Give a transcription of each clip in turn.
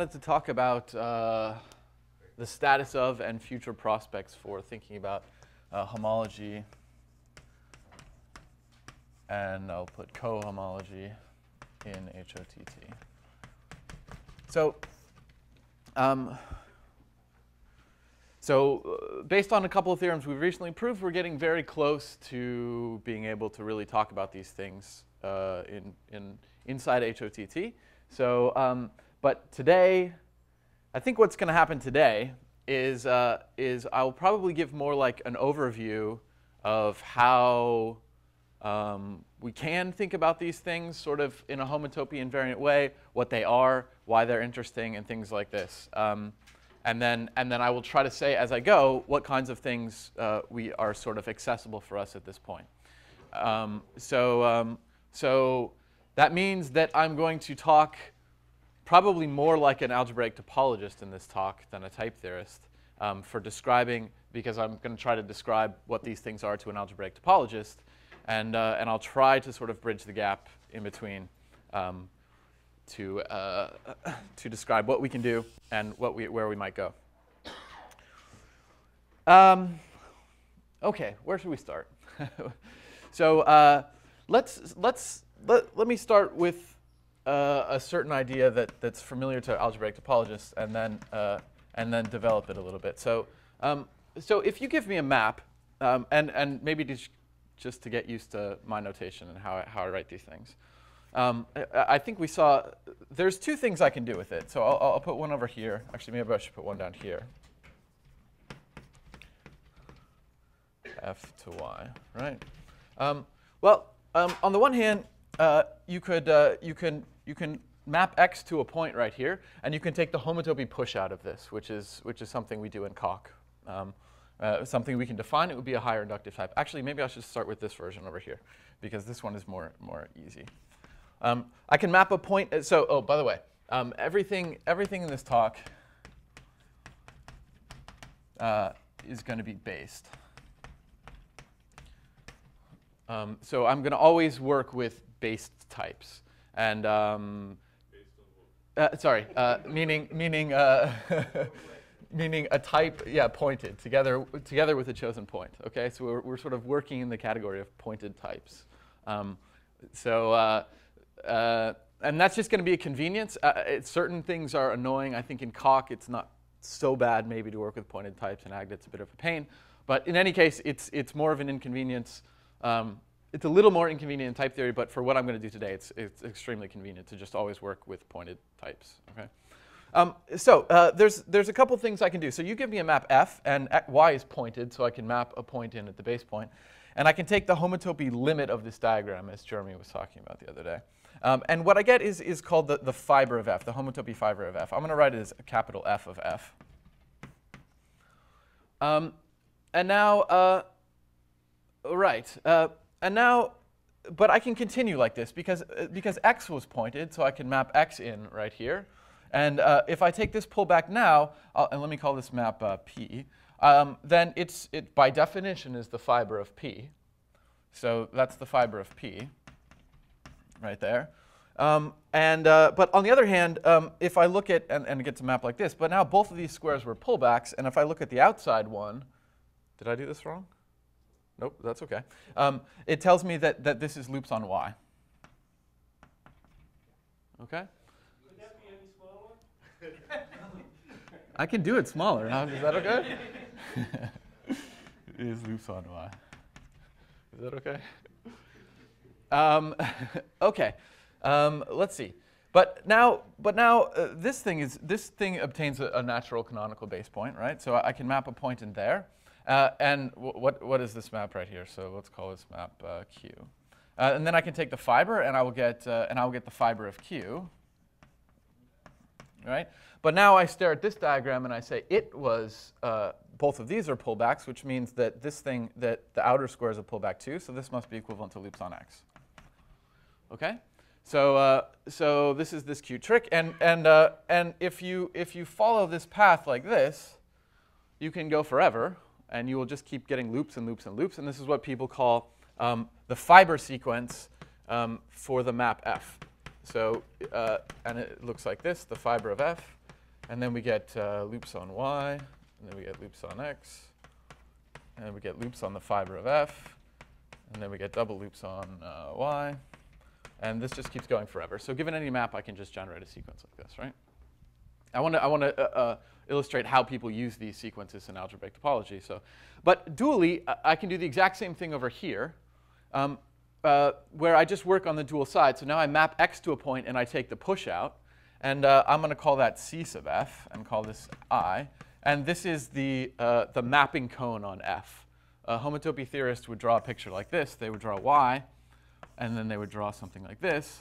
Let's talk about uh, the status of and future prospects for thinking about uh, homology. And I'll put cohomology in HOTT. So, um, so uh, based on a couple of theorems we've recently proved, we're getting very close to being able to really talk about these things uh, in, in inside HOTT. So, um, but today, I think what's going to happen today is, uh, is I'll probably give more like an overview of how um, we can think about these things sort of in a homotopy invariant way, what they are, why they're interesting, and things like this. Um, and then, and then I will try to say as I go what kinds of things uh, we are sort of accessible for us at this point. Um, so, um, so that means that I'm going to talk probably more like an algebraic topologist in this talk than a type theorist um, for describing, because I'm going to try to describe what these things are to an algebraic topologist. And, uh, and I'll try to sort of bridge the gap in between um, to, uh, to describe what we can do and what we, where we might go. Um, okay, where should we start? so uh, let's, let's, let, let me start with uh, a certain idea that, that's familiar to algebraic topologists and then, uh, and then develop it a little bit. So, um, so if you give me a map, um, and, and maybe just, just to get used to my notation and how I, how I write these things. Um, I, I, think we saw, there's two things I can do with it. So I'll, I'll put one over here. Actually, maybe I should put one down here. F to Y, right? Um, well, um, on the one hand, uh, you could uh, you can you can map x to a point right here, and you can take the homotopy push out of this, which is which is something we do in Coq. Um, uh, something we can define, it would be a higher inductive type. Actually, maybe I should start with this version over here, because this one is more more easy. Um, I can map a point. Uh, so, oh, by the way, um, everything everything in this talk uh, is going to be based. Um, so I'm going to always work with based types. And um, uh, sorry, uh, meaning meaning uh, meaning a type, yeah, pointed together together with a chosen point. Okay, so we're, we're sort of working in the category of pointed types. Um, so uh, uh, and that's just going to be a convenience. It, certain things are annoying. I think in Coq it's not so bad maybe to work with pointed types, and Agda it's a bit of a pain. But in any case, it's it's more of an inconvenience. Um, it's a little more inconvenient in type theory, but for what I'm going to do today, it's, it's extremely convenient to just always work with pointed types. Okay. Um, so uh, there's, there's a couple things I can do. So you give me a map f, and y is pointed, so I can map a point in at the base point. And I can take the homotopy limit of this diagram, as Jeremy was talking about the other day. Um, and what I get is, is called the, the fiber of f, the homotopy fiber of f. I'm going to write it as a capital F of f. Um, and now, uh, right. Uh, and now, but I can continue like this because, uh, because x was pointed, so I can map x in right here. And uh, if I take this pullback now, I'll, and let me call this map uh, P, um, then it's, it by definition is the fiber of P. So that's the fiber of P right there. Um, and, uh, but on the other hand, um, if I look at, and, and gets a map like this, but now both of these squares were pullbacks, and if I look at the outside one, did I do this wrong? Nope, that's OK. Um, it tells me that, that this is loops on y. OK? I can do it smaller. Is that OK? it is loops on y. Is that OK? Um, OK. Um, let's see. But now, but now uh, this thing is this thing obtains a, a, natural canonical base point, right? So I, I can map a point in there. Uh, and what, what is this map right here? So let's call this map uh, Q. Uh, and then I can take the fiber, and I will get uh, and I will get the fiber of Q. Right? But now I stare at this diagram and I say it was uh, both of these are pullbacks, which means that this thing that the outer square is a pullback too. So this must be equivalent to loops on X. Okay? So, uh, so this is this cute trick, and and uh, and if you if you follow this path like this, you can go forever, and you will just keep getting loops and loops and loops. And this is what people call um, the fiber sequence um, for the map F. So, uh, and it looks like this, the fiber of F. And then we get uh, loops on y, and then we get loops on x, and then we get loops on the fiber of f, and then we get double loops on uh, y, and this just keeps going forever. So given any map, I can just generate a sequence like this, right? I want to I want to uh, uh, illustrate how people use these sequences in algebraic topology. So, but dually, I, can do the exact same thing over here, um, uh, where I just work on the dual side. So now I map x to a point, and I take the push out, and uh, I'm going to call that c sub f, and call this i. And this is the uh, the mapping cone on f. A homotopy theorist would draw a picture like this. They would draw y, and then they would draw something like this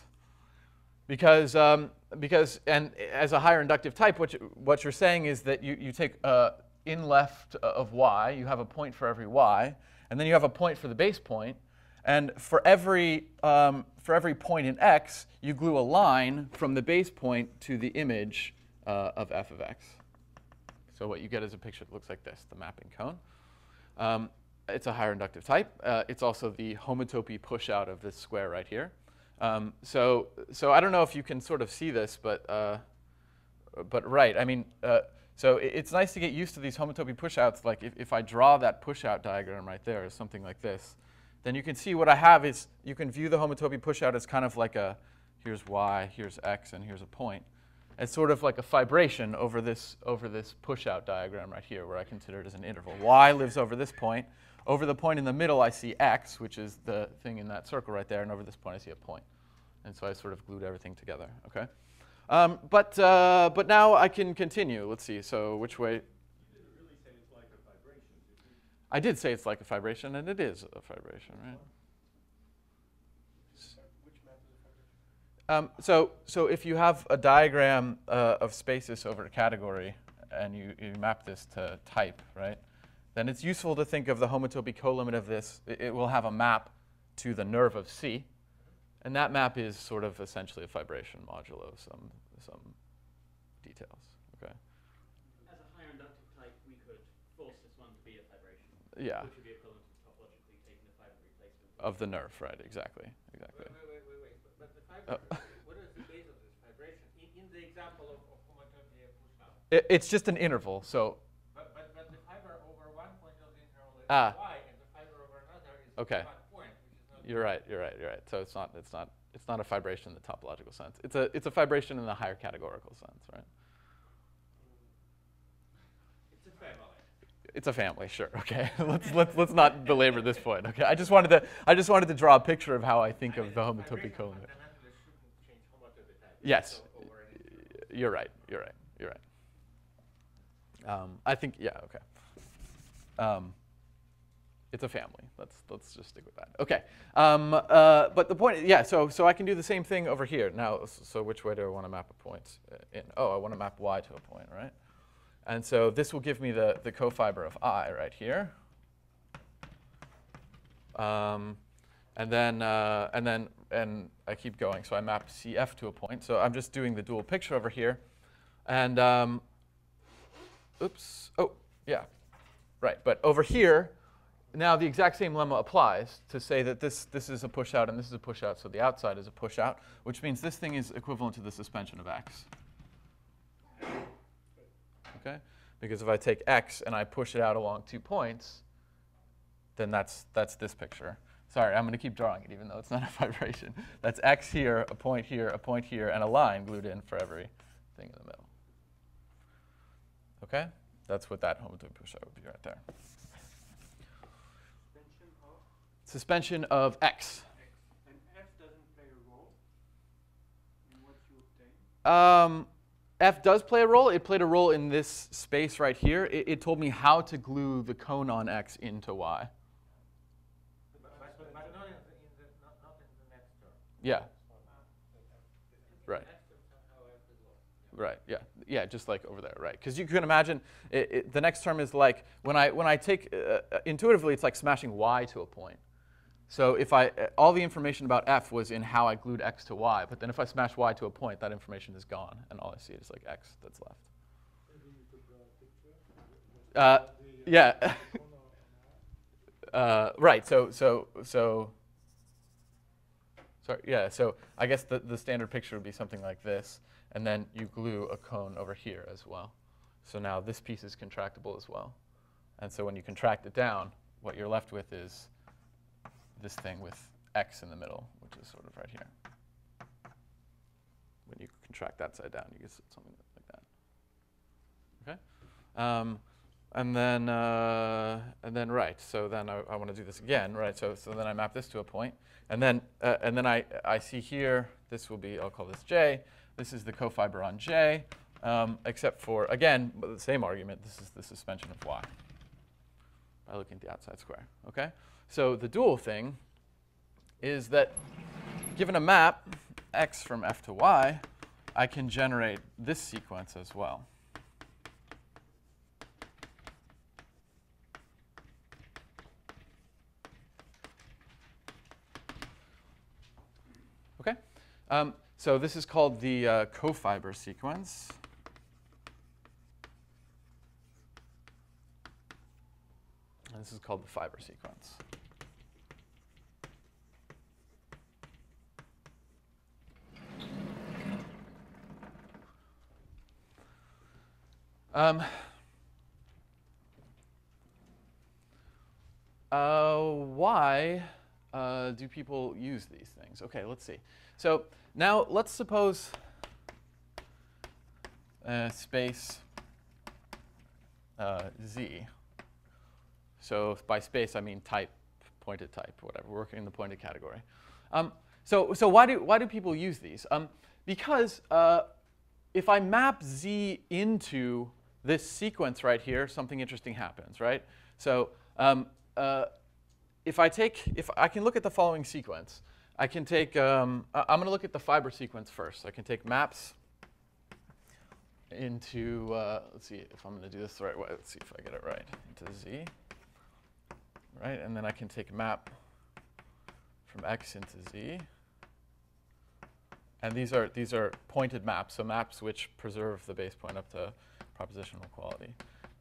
because, um, because and as a higher inductive type, what, you, what you're saying is that you, you take uh, in left of y, you have a point for every y, and then you have a point for the base point, and for every, um, for every point in x, you glue a line from the base point to the image uh, of f of x. So what you get is a picture that looks like this, the mapping cone. Um, it's a higher inductive type. Uh, it's also the homotopy pushout of this square right here. Um, so, so I don't know if you can sort of see this, but, uh, but right. I mean, uh, so it, it's nice to get used to these homotopy pushouts. Like if, if I draw that pushout diagram right there, or something like this, then you can see what I have is you can view the homotopy pushout as kind of like a here's y, here's x, and here's a point. It's sort of like a fibration over this over this pushout diagram right here, where I consider it as an interval. y lives over this point. Over the point in the middle, I see x, which is the thing in that circle right there, and over this point, I see a point. And so I sort of glued everything together, okay? Um, but, uh, but now I can continue. Let's see, so which way? You didn't really say it's like fibration, did I did say it's like a fibration, and it is a fibration, right? Um, so, so if you have a diagram uh, of spaces over a category, and you, you map this to type, right? Then it's useful to think of the homotopy colimit of this. It, it will have a map to the nerve of C, and that map is sort of essentially a fibration modulo some, some details. Okay. As a higher inductive type, we could force this one to be a fibration. Yeah. Which would be equivalent to topologically taking the fiber replacement. Of the nerve, right? Exactly. Exactly. Wait, wait, wait, wait. But, but the fiber, Uh. what is the base of this fibration? In, in the example of, of homotopy push. It, it's just an interval. So But, but, but the fiber over one point of the interval is Ah. y, and the fiber over another is Okay. point, which is not. you're right. You're right. You're right. So it's not. It's not. It's not a fibration in the topological sense. It's a. It's a fibration in the higher categorical sense, right? It's a family. It's a family, sure. Okay, let's let's let's not belabor this point. Okay, I just wanted to I just wanted to draw a picture of how I think I of mean, the the homotopy fibration colimit. fundamentally shouldn't change homotopy type. Yes, So over an you're right. You're right. You're right. Um, I think yeah. Okay. Um, it's a family. Let's let's just stick with that. Okay. Um, uh, but the point, yeah. So so I can do the same thing over here. Now, so which way do I want to map a point uh, in? Oh, I want to map y to a point, right? And so this will give me the the cofiber of i right here. Um, and then uh, and then and I keep going. So I map CF to a point. So I'm just doing the dual picture over here, and um, oops. Oh, yeah, right. But over here, now the exact same lemma applies to say that this this is a push out and this is a push out. So the outside is a push out, which means this thing is equivalent to the suspension of x. Okay, because if I take x and I push it out along two points, then that's that's this picture. Sorry, I'm going to keep drawing it, even though it's not a fibration. That's x here, a point here, a point here, and a line glued in for every thing in the middle. Okay, that's what that homotopy push out would be right there. Suspension of Suspension of x. x. And f doesn't play a role in what you obtain. Um, F does play a role. It played a role in this space right here. It, it told me how to glue the cone on X into Y. But, but, but not in the, in the not, not in the next term. Yeah, Right. The next term somehow f is lost. right. Yeah, yeah, just like over there, right? Because you can imagine it, it, the next term is like when I when I take uh, uh, intuitively, it's like smashing Y to a point. So if I all the information about F was in how I glued X to Y, but then if I smash Y to a point, that information is gone, and all I see is like X that's left. Uh, yeah. uh, right. So so so. Sorry. Yeah. So I guess the the standard picture would be something like this, and then you glue a cone over here as well. So now this piece is contractible as well. And so when you contract it down, what you're left with is this thing with x in the middle, which is sort of right here. When you contract that side down, you get something like that. Okay? Um, and then, uh, and then right, so then I, I want to do this again, right? So, so then I map this to a point, and then, uh, and then I, I see here, this will be, I'll call this J. This is the cofiber on J, um, except for, again, the same argument, this is the suspension of Y by looking at the outside square, okay? So the dual thing is that given a map, x from f to y, I can generate this sequence as well. Okay? Um, so this is called the uh, cofiber sequence. And this is called the fiber sequence. Um, uh, why uh, do people use these things? Okay, let's see. So now let's suppose uh, space uh, Z. So by space, I mean type, pointed type, whatever, working in the pointed category. Um, so so why, do, why do people use these? Um, because uh, if I map Z into this sequence right here, something interesting happens, right? So um, uh, if I take, if I can look at the following sequence, I can take, um, I'm going to look at the fiber sequence first. I can take maps into, uh, let's see if I'm going to do this the right way. Let's see if I get it right, into Z, right? And then I can take a map from X into Z. And these are, these are pointed maps, so maps which preserve the base point up to propositional equality.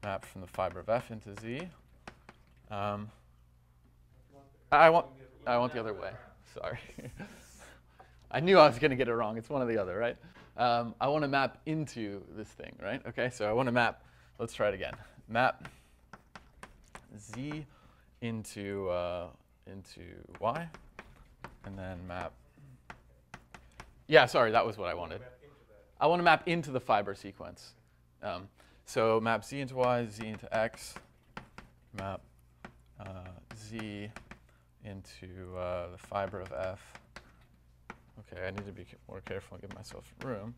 Map from the fiber of f into z. Um, I want, I want the other way. Sorry. I knew I was going to get it wrong. It's one or the other, right? Um, I want to map into this thing, right? Okay, so I want to map, let's try it again. Map z into, uh, into y, and then map, yeah, sorry, that was what I wanted. I want to map into the fiber sequence. Um, so map z into y, z into x, map uh, z into uh, the fiber of f. Okay, I need to be more careful and give myself room.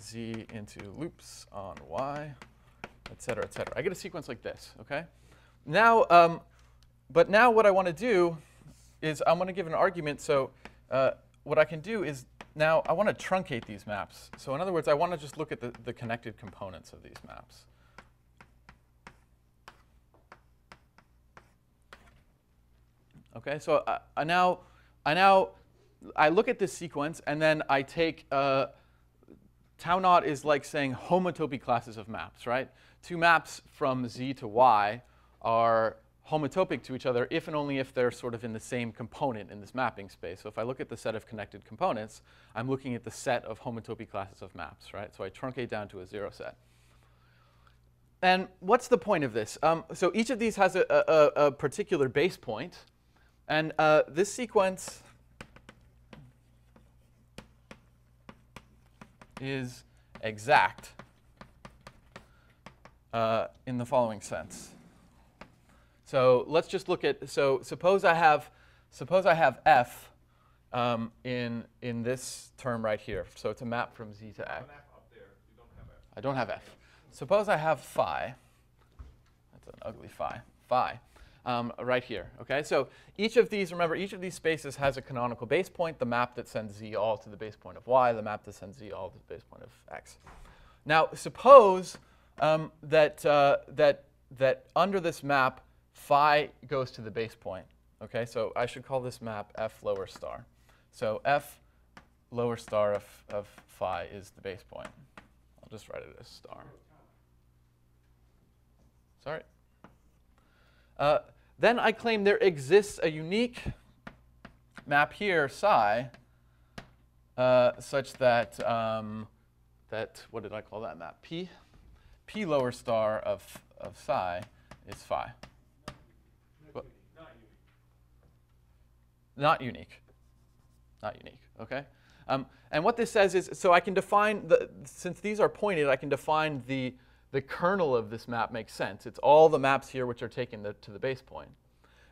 z into loops on y, et cetera, et cetera. I get a sequence like this, okay? Now, um, but now what I want to do is I'm going to give an argument. So uh, what I can do is now I want to truncate these maps. So in other words, I want to just look at the, the connected components of these maps. Okay, so I, I, now, I now, I look at this sequence and then I take, uh, tau naught is like saying homotopy classes of maps, right? Two maps from z to y are homotopic to each other if and only if they're sort of in the same component in this mapping space. So if I look at the set of connected components, I'm looking at the set of homotopy classes of maps, right? So I truncate down to a zero set. And what's the point of this? Um, so each of these has a, a, a particular base point. And uh, this sequence is exact uh, in the following sense. So let's just look at, so suppose I have, suppose I have f um, in, in this term right here. So it's a map from z to x. I don't have f. Suppose I have phi. That's an ugly phi. Phi. Um, right here. Okay, so each of these, remember, each of these spaces has a canonical base point, the map that sends z all to the base point of y, the map that sends z all to the base point of x. Now, suppose um, that, uh, that, that under this map, phi goes to the base point. Okay, so I should call this map f lower star. So f lower star of, of phi is the base point. I'll just write it as star. Sorry. Uh, then I claim there exists a unique map here, psi, uh, such that um, that, what did I call that map? P? P lower star of, of psi is phi. Not What? unique, not unique. Not unique. Not unique, okay? Um, and what this says is, so I can define, the, since these are pointed, I can define the, the kernel of this map makes sense. It's all the maps here which are taken to, to the base point.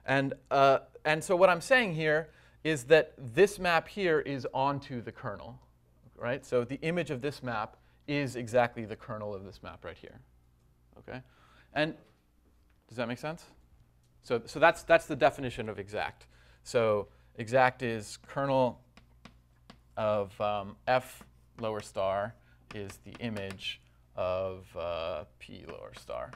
And, uh, and so what I'm saying here is that this map here is onto the kernel, right? So the image of this map is exactly the kernel of this map right here, okay? And does that make sense? So, so that's, that's the definition of exact. So exact is kernel of um, f lower star is the image of uh, p lower star,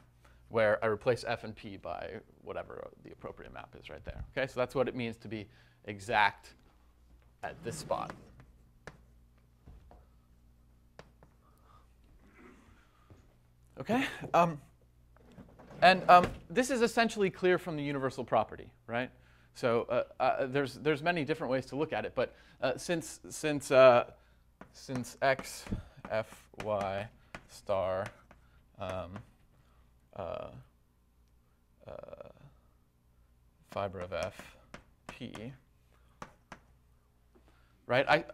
where I replace f and p by whatever the appropriate map is right there. Okay, so that's what it means to be exact at this spot. Okay, um, and um, this is essentially clear from the universal property, right? So uh, uh, there's there's many different ways to look at it, but uh, since since uh, since x f y star um, uh, uh, fiber of f p, right? I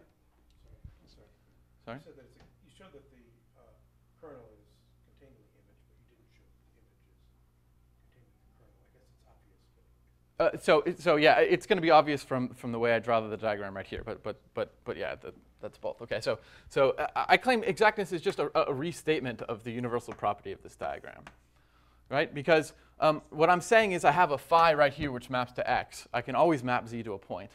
Sorry. sorry. You said that it's, a- you showed that the uh, kernel is containing the image, but you didn't show that the image is containing the kernel. I guess it's obvious, but Uh, so, so yeah, it's going to be obvious from, from the way I draw the diagram right here, but, but, but, but yeah, that, that's both. Okay, so, so uh, I claim exactness is just a, a restatement of the universal property of this diagram, right? Because um, what I'm saying is I have a phi right here which maps to x. I can always map z to a point.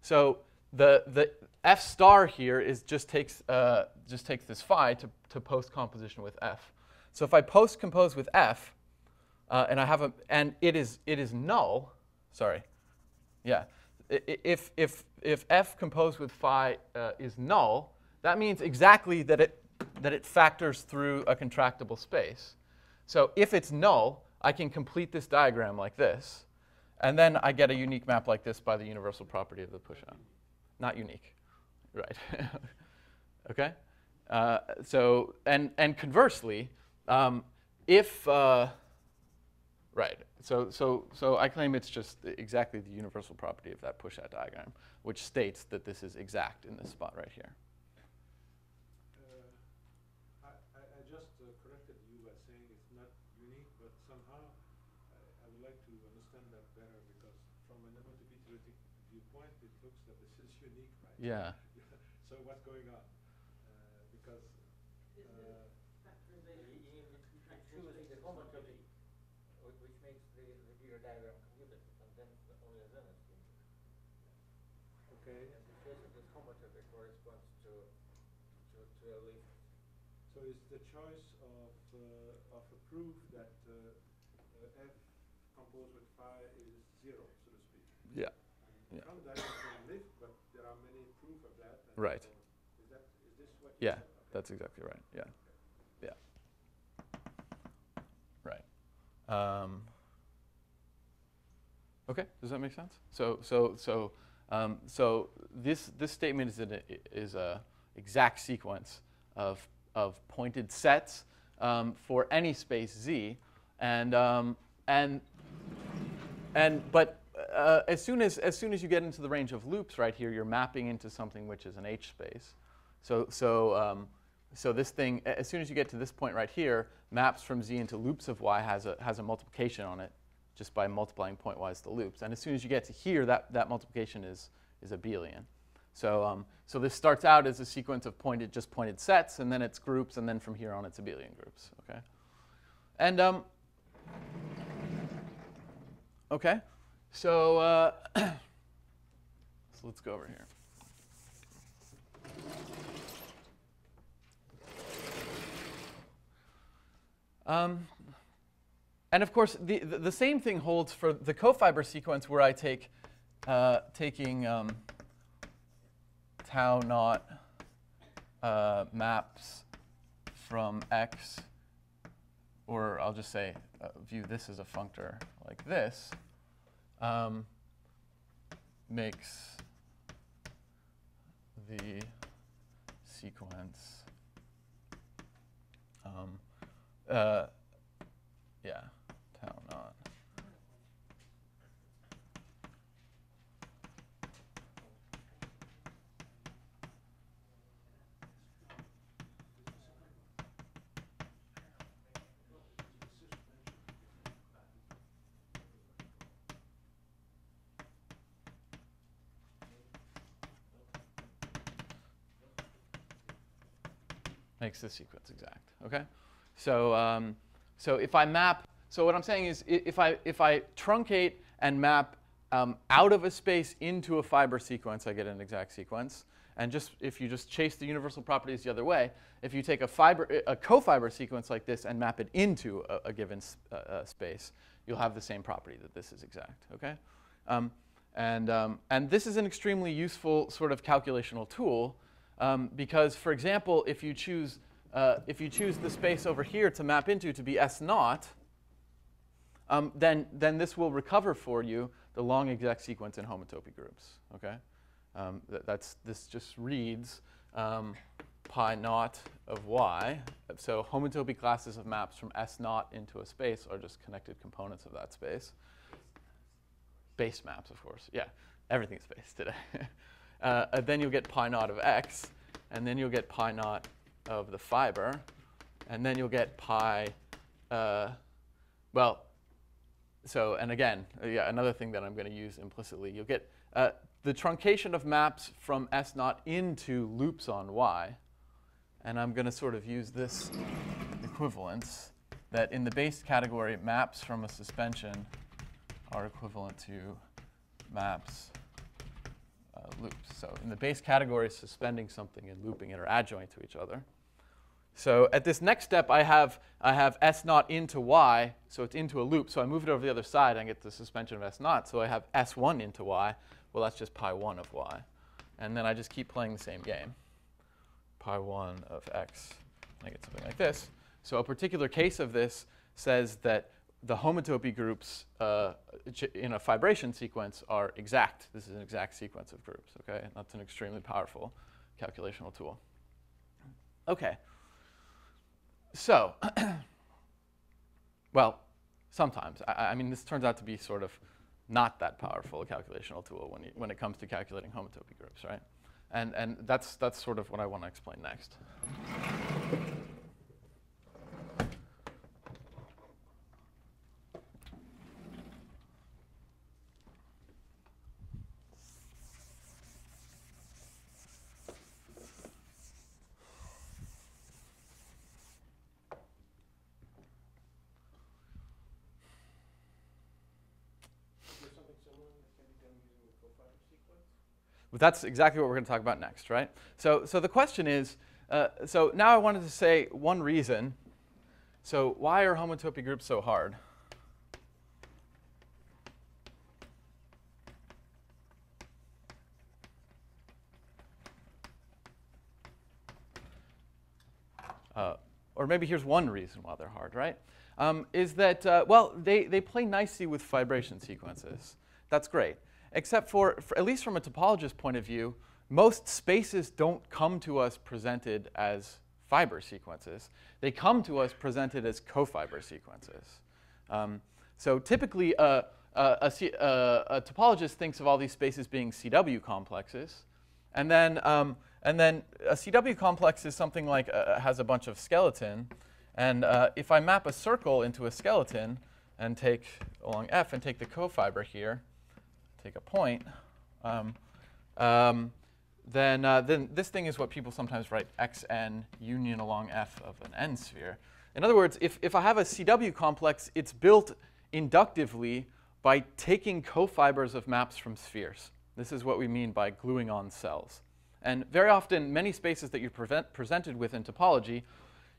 So the, the f star here is just takes, uh, just takes this phi to, to post composition with f. So if I post compose with f, uh, and I have a, and it is, it is null, sorry, yeah. If, if, if f composed with phi uh, is null, that means exactly that it, that it factors through a contractible space. So if it's null, I can complete this diagram like this, and then I get a unique map like this by the universal property of the push-on. Not unique, right? okay? Uh, so, and, and conversely, um, if, uh, right, so, so, so I claim it's just exactly the universal property of that push-out diagram, which states that this is exact in this spot right here. uh, I, just uh, corrected you by saying it's not unique, but somehow I, I would like to understand that better because from an multiplicative viewpoint, it looks that this is unique, right? Yeah. So what's going on? Uh, because uh, Factorization You, you, of you contractual choose the spaces homotopy, property. whi- which makes the, the bigger diagram commutative, and then the- only then it's commutative. okay, And the case of this homotopy corresponds to, to, to a lift. so it's the choice of uh, of a proof that uh, uh, f composed with phi is zero, so to speak. Yeah. And Yeah. From that you can lift, but there are many proof of that. and Right. Is that is this what? Yeah. Okay. that's exactly right. Yeah. Yeah. Right. Um, okay, does that make sense? So, so, so, um, so this this statement is an is a exact sequence of of pointed sets um, for any space z, and um, and and but uh, as soon as as soon as you get into the range of loops right here, you're mapping into something which is an H space. So so um, so this thing, as soon as you get to this point right here, maps from z into loops of y has a has a multiplication on it, just by multiplying pointwise the loops. And as soon as you get to here, that that multiplication is is abelian. So um, so this starts out as a sequence of pointed just pointed sets, and then it's groups, and then from here on it's abelian groups. Okay. And um, Okay, so, uh, so let's go over here. Um, and of course, the, the, same thing holds for the cofiber sequence where I take uh, taking um, tau naught uh, maps from x, or I'll just say uh, view this as a functor like this, um, makes the sequence Um, uh, yeah, tau naught. Makes this sequence exact. Okay, so um, so if I map, so what I'm saying is if I if I truncate and map um, out of a space into a fiber sequence, I get an exact sequence. And just if you just chase the universal properties the other way, if you take a fiber a cofiber sequence like this and map it into a, a given uh, uh, space, you'll have the same property that this is exact. Okay. Um, and, um, and this is an extremely useful sort of calculational tool um, because, for example, if you, choose, uh, if you choose the space over here to map into to be S naught, um, then, then this will recover for you the long exact sequence in homotopy groups. Okay, um, th- that's, this just reads um, pi naught of y. So homotopy classes of maps from S naught into a space are just connected components of that space base maps, of course. Yeah, everything's base today. uh, then you'll get pi naught of x, and then you'll get pi naught of the fiber, and then you'll get pi, uh, well, so, and again, uh, yeah, another thing that I'm going to use implicitly, you'll get uh, the truncation of maps from S naught into loops on Y, and I'm going to sort of use this equivalence that in the base category, maps from a suspension are equivalent to maps uh, loops. So in the base category, suspending something and looping it are adjoint to each other. So at this next step, I have, I have S naught into Y, so it's into a loop. So I move it over the other side, and I get the suspension of S naught. So I have S1 into Y. Well, that's just pi 1 of Y. And then I just keep playing the same game. Pi 1 of X. I get something like this. So a particular case of this says that the homotopy groups uh, in a fibration sequence are exact. This is an exact sequence of groups, okay? And that's an extremely powerful calculational tool. Okay. So, well, sometimes. I, I mean, this turns out to be sort of not that powerful a calculational tool when, you, when it comes to calculating homotopy groups, right? And, and that's, that's sort of what I want to explain next. But that's exactly what we're going to talk about next, right? So, so the question is, uh, so now I wanted to say one reason. So why are homotopy groups so hard? Uh, or maybe here's one reason why they're hard, right? Um, is that, uh, well, they, they play nicely with fibration sequences. That's great. Except for, for, at least from a topologist point of view, most spaces don't come to us presented as fiber sequences. They come to us presented as cofiber sequences. Um, so typically, uh, uh, a, C- uh, a topologist thinks of all these spaces being CW complexes. And then, um, and then a CW complex is something like uh, has a bunch of skeleton. And uh, if I map a circle into a skeleton and take along F and take the cofiber here, take a point, um, um, then, uh, then this thing is what people sometimes write xn union along F of an n sphere. In other words, if, if I have a CW complex, it's built inductively by taking cofibers of maps from spheres. This is what we mean by gluing on cells. And very often, many spaces that you're prevent, presented with in topology,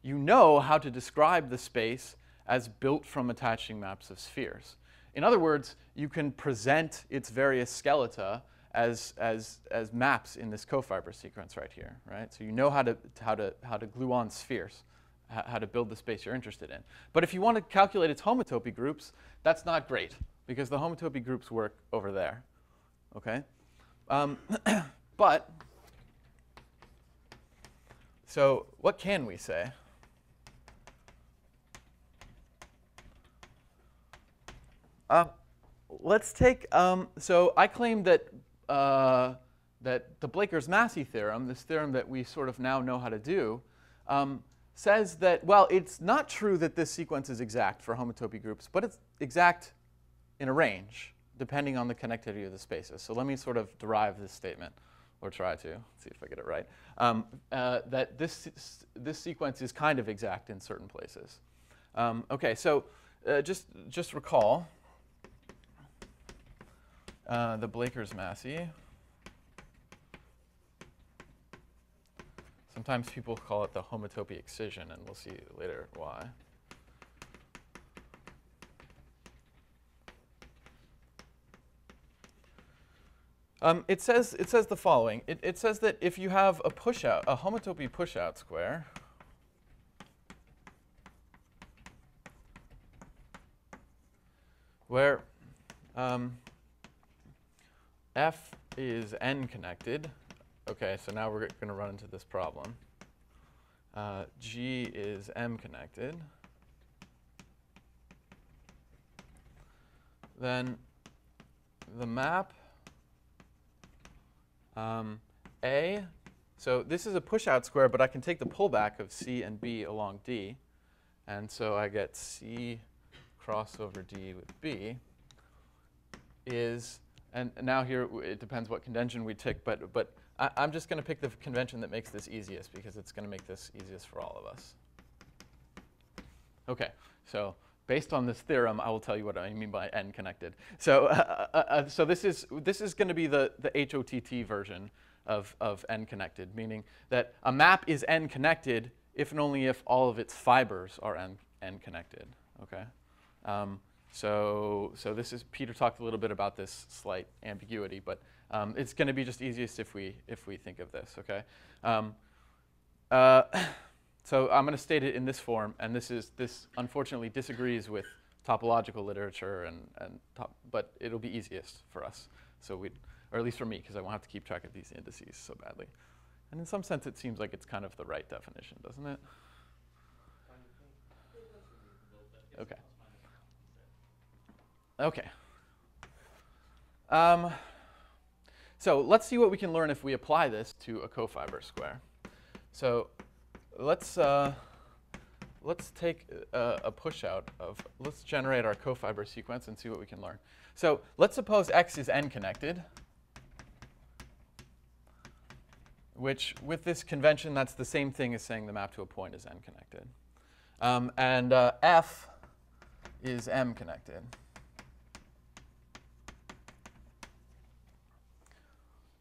you know how to describe the space as built from attaching maps of spheres. In other words, you can present its various skeleta as, as, as maps in this cofiber sequence right here, right? So you know how to, how to, how to glue on spheres, how to build the space you're interested in. But if you want to calculate its homotopy groups, that's not great because the homotopy groups work over there, okay? Um, but, so what can we say? Um, let's take, um, so I claim that, uh, that the Blakers-Massey theorem, this theorem that we sort of now know how to do, um, says that, well, it's not true that this sequence is exact for homotopy groups, but it's exact in a range, depending on the connectivity of the spaces. So let me sort of derive this statement, or try to, see if I get it right, um, uh, that this, this sequence is kind of exact in certain places. Um, okay, so uh, just, just recall uh, the Blakers-Massey. Sometimes people call it the homotopy excision, and we'll see later why. Um, it, says, it says the following. It, it says that if you have a pushout, a homotopy pushout square, where um, f is n connected. Okay, so now we're going to run into this problem. Uh, G is m connected. Then the map um, A, so this is a push-out square, but I can take the pullback of C and B along D. And so I get C cross over D with B is, and now here it depends what convention we take, but, but I, am just going to pick the convention that makes this easiest because it's going to make this easiest for all of us. Okay, so based on this theorem, I will tell you what I mean by n connected. So, uh, uh, uh, so this is, this is going to be the, the HOTT version of, of n connected, meaning that a map is n connected if and only if all of its fibers are n, n connected. Okay. Um, so, so this is Peter talked a little bit about this slight ambiguity, but um, it's going to be just easiest if we if we think of this. Okay. Um, uh, so I'm going to state it in this form, and this is this unfortunately disagrees with topological literature, and and top, but it'll be easiest for us. So we, or at least for me, because I won't have to keep track of these indices so badly. And in some sense, it seems like it's kind of the right definition, doesn't it? Okay. Okay. Um, so let's see what we can learn if we apply this to a cofiber square. So let's, uh, let's take a, a of, let's generate our cofiber sequence and see what we can learn. So let's suppose x is n connected, which with this convention, that's the same thing as saying the map to a point is n connected. Um, and uh, f is m connected.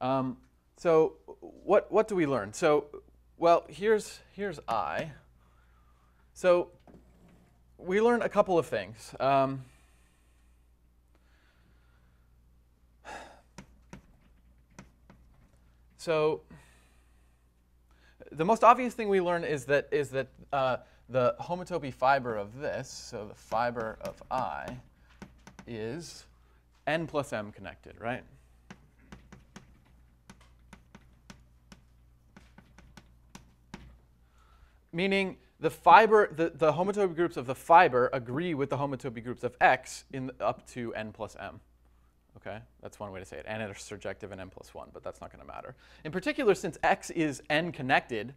Um, so what, what do we learn? So, well, here's, here's I. So we learn a couple of things. Um, so the most obvious thing we learn is that, is that uh, the homotopy fiber of this, so the fiber of I, is n plus m connected, right? Meaning the fiber, the, the homotopy groups of the fiber agree with the homotopy groups of x in up to n plus m. Okay, that's one way to say it. N is surjective and n plus 1, but that's not going to matter. In particular, since x is n connected,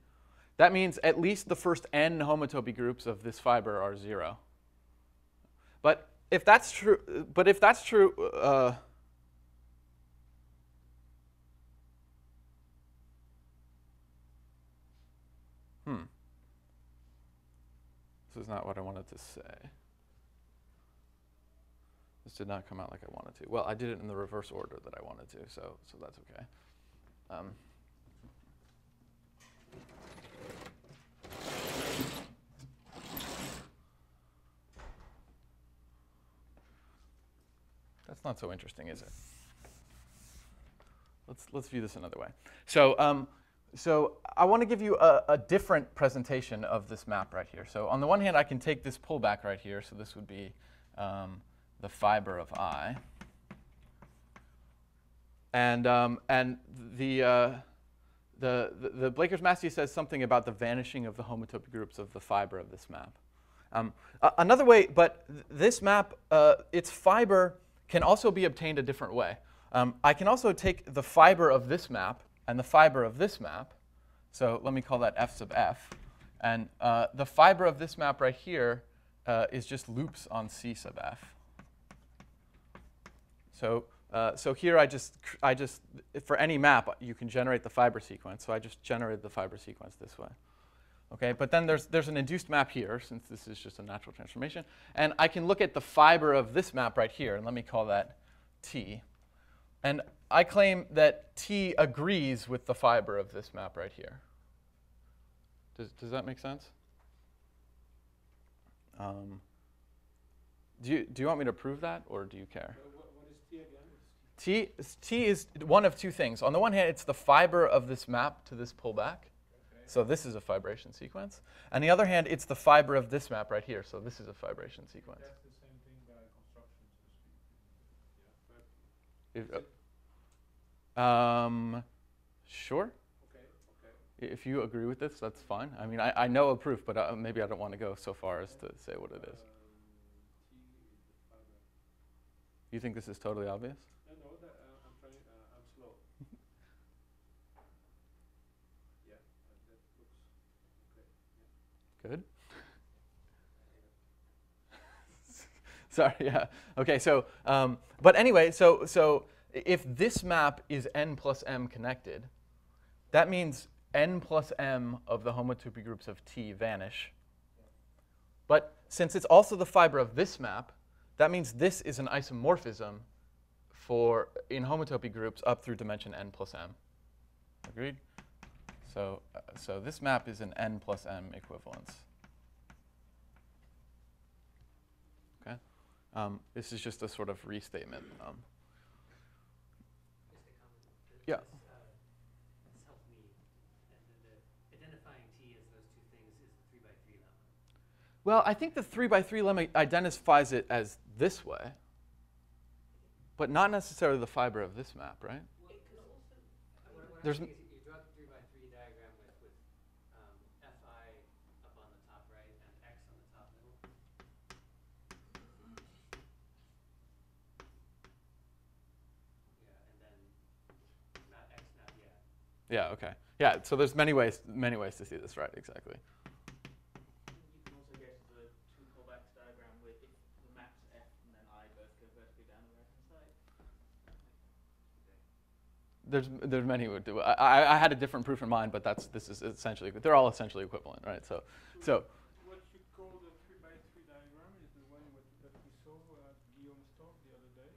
that means at least the first n homotopy groups of this fiber are 0. But if that's true, but if that's true, uh, is not what I wanted to say. This did not come out like I wanted to. Well, I did it in the reverse order that I wanted to, so, so that's okay. Um, that's not so interesting, is it? Let's, let's view this another way. So um, so I want to give you a, a, different presentation of this map right here. So on the one hand, I can take this pullback right here. So this would be um, the fiber of I. And, um, and the, uh, the, the, the Blakers-Massey says something about the vanishing of the homotopy groups of the fiber of this map. Um, a- another way, but th- this map, uh, its fiber can also be obtained a different way. Um, I can also take the fiber of this map and the fiber of this map. So let me call that f sub f. And uh, the fiber of this map right here uh, is just loops on c sub f. So, uh, so here I just, I just, for any map, you can generate the fiber sequence. So I just generated the fiber sequence this way. Okay, but then there's, there's an induced map here, since this is just a natural transformation. And I can look at the fiber of this map right here, and let me call that T. And I claim that T agrees with the fiber of this map right here. Does, does that make sense? Um, do, you, do you want me to prove that, or do you care? Uh, what, what is T again? T, is- T is one of two things. On the one hand, it's the fiber of this map to this pullback. So this is a fibration sequence. On the other hand, it's the fiber of this map right here. So this is a fibration sequence. That's the same thing by construction, so to speak. Yeah, but, If- um, sure. okay, okay. If you agree with this, that's fine. I mean, I, I know a proof, but uh, maybe I don't want to go so far as to say what it is. T is the fiber. You think this is totally obvious? No, no, that, uh, I'm trying, uh, I'm slow. yeah, that looks okay. Good. Sorry, yeah. Okay, so, um, but anyway, so, so if this map is n plus m connected, that means n plus m of the homotopy groups of T vanish. But since it's also the fiber of this map, that means this is an isomorphism for in homotopy groups up through dimension n plus m. Agreed? So, uh, so this map is an n plus m equivalence. Okay, um, this is just a sort of restatement. Um, Just a comment. Th- Yeah. This, uh, helped me. And the, the identifying T as those two things is the three by three lemma. well, I think the three by three lemma identifies it as this way, but not necessarily the fiber of this map, right? Well, it could also. What, what There's I'm m- saying is you draw the three by three diagram with, with um, Fi up on the top right and X on the top middle. Yeah, and then not X, not yet. Yeah. Okay. Yeah. So there's many ways, many ways to see this, right? Exactly. You can also get the two pullbacks diagram with if the maps F and then I both go vertically down the right hand side. There's there's many would do. I, I, I had a different proof in mind, but that's this is essentially they're all essentially equivalent, right? So so What you call the three by three diagram is the one that we saw at Guillaume's talk the other day.